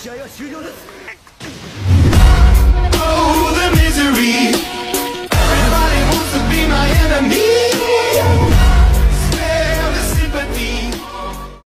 試合は終了です。